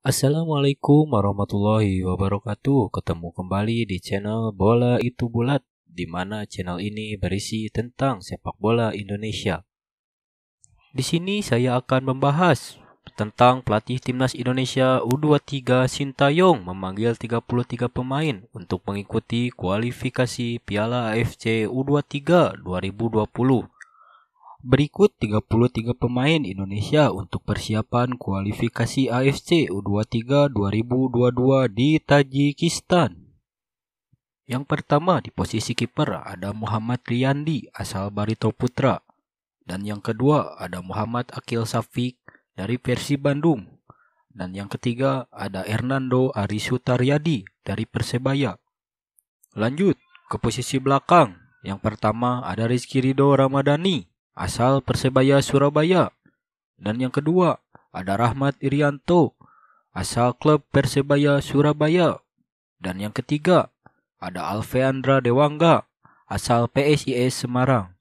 Assalamualaikum warahmatullahi wabarakatuh. Ketemu kembali di channel Bola Itu Bulat, di mana channel ini berisi tentang sepak bola Indonesia. Di sini saya akan membahas tentang pelatih timnas Indonesia U23 Sintayong memanggil 33 pemain untuk mengikuti kualifikasi Piala AFC U23 2020. Berikut 33 pemain Indonesia untuk persiapan kualifikasi AFC U23 2022 di Tajikistan. Yang pertama di posisi kiper ada Muhammad Riyandi asal Barito Putra. Dan yang kedua ada Muhammad Akil Safik dari versi Bandung. Dan yang ketiga ada Hernando Arisutaryadi dari Persebaya. Lanjut ke posisi belakang. Yang pertama ada Rizky Ridho Ramadhani asal Persebaya Surabaya. Dan yang kedua, ada Rahmat Irianto, asal klub Persebaya Surabaya. Dan yang ketiga, ada Alfeandra Dewangga, asal PSIS Semarang.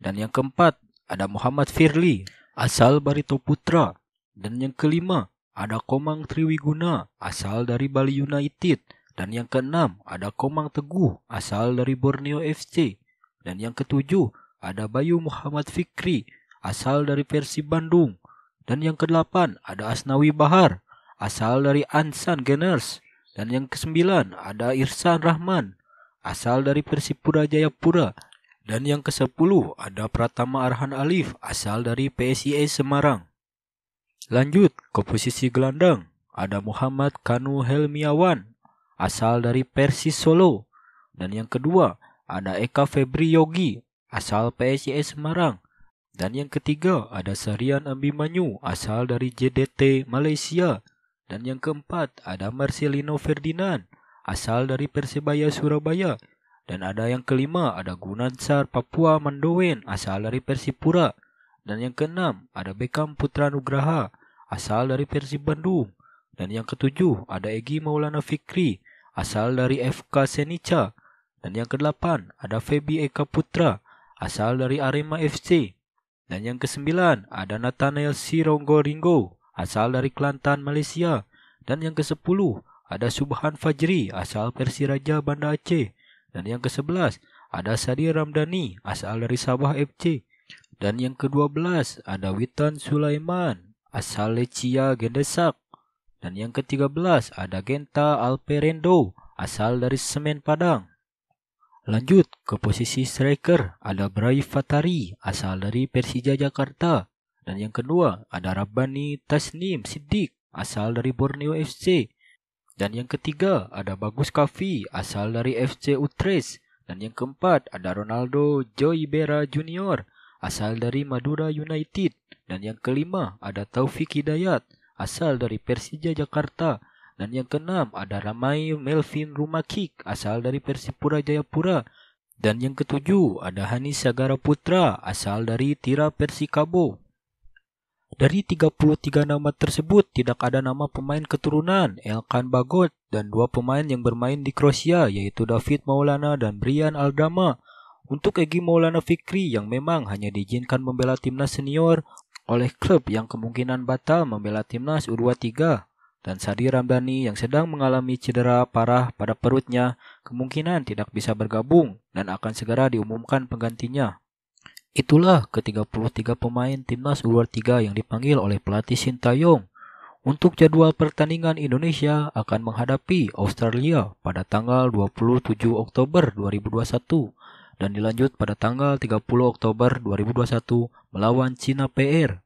Dan yang keempat, ada Muhammad Firly, asal Barito Putra. Dan yang kelima, ada Komang Triwiguna, asal dari Bali United. Dan yang keenam, ada Komang Teguh, asal dari Borneo FC. Dan yang ketujuh, ada Bayu Muhammad Fikri, asal dari versi Bandung. Dan yang kedelapan ada Asnawi Bahar, asal dari Ansan Geners. Dan yang kesembilan ada Irsan Rahman, asal dari Persipura Jayapura. Dan yang kesepuluh ada Pratama Arhan Alif, asal dari PSIS Semarang. Lanjut ke posisi gelandang, ada Muhammad Kanu Helmiawan, asal dari Persis Solo. Dan yang kedua ada Eka Febri Yogi, asal PSIS Semarang. Dan yang ketiga ada Sarian Ambimanyu asal dari JDT Malaysia. Dan yang keempat ada Marcelino Ferdinand asal dari Persebaya Surabaya. Dan ada yang kelima ada Gunansar Papua Mandowen asal dari Persipura. Dan yang keenam ada Beckham Putra Nugraha asal dari Persib Bandung. Dan yang ketujuh ada Egi Maulana Fikri asal dari FK Senica. Dan yang kedelapan ada Febi Eka Putra asal dari Arema FC. Dan yang kesembilan ada Nathaniel Sironggo Ringo asal dari Kelantan, Malaysia. Dan yang kesepuluh ada Subhan Fajri asal Persiraja Banda Aceh. Dan yang kesebelas ada Sadi Ramdhani asal dari Sabah FC. Dan yang kedua belas ada Witan Sulaiman asal Lecia Gendesak. Dan yang ketiga belas ada Genta Alperendo asal dari Semen Padang. Lanjut ke posisi striker ada Brai Fatari asal dari Persija Jakarta. Dan yang kedua ada Rabbani Tasnim Siddiq asal dari Borneo FC dan yang ketiga ada Bagus Kafi asal dari FC Utrecht. Dan yang keempat ada Ronaldo Joybera Junior asal dari Madura United. Dan yang kelima ada Taufik Hidayat asal dari Persija Jakarta dan yang keenam ada Ramai Melvin Rumakik asal dari Persipura Jayapura. Dan yang ketujuh ada Hanis Sagara Putra asal dari Tira Persikabo. Dari 33 nama tersebut tidak ada nama pemain keturunan Elkan Bagot dan dua pemain yang bermain di Kroasia yaitu David Maulana dan Brian Aldama. Untuk Egi Maulana Fikri yang memang hanya diizinkan membela timnas senior oleh klub yang kemungkinan batal membela timnas U23 dan Sadi Ramdhani yang sedang mengalami cedera parah pada perutnya kemungkinan tidak bisa bergabung dan akan segera diumumkan penggantinya. Itulah ke-33 pemain timnas U23 yang dipanggil oleh pelatih Sintayong. Untuk jadwal pertandingan Indonesia akan menghadapi Australia pada tanggal 27 Oktober 2021 dan dilanjut pada tanggal 30 Oktober 2021 melawan Cina PR.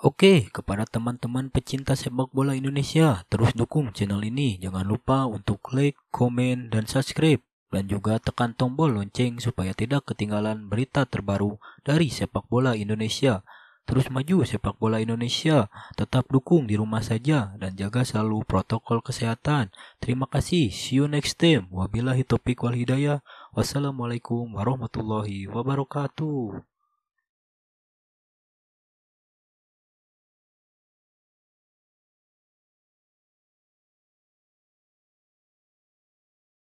Oke, kepada teman-teman pecinta sepak bola Indonesia, terus dukung channel ini. Jangan lupa untuk like, komen, dan subscribe. Dan juga tekan tombol lonceng supaya tidak ketinggalan berita terbaru dari sepak bola Indonesia. Terus maju sepak bola Indonesia, tetap dukung di rumah saja dan jaga selalu protokol kesehatan. Terima kasih, see you next time. Wabillahi taufiq wal hidayah. Wassalamualaikum warahmatullahi wabarakatuh.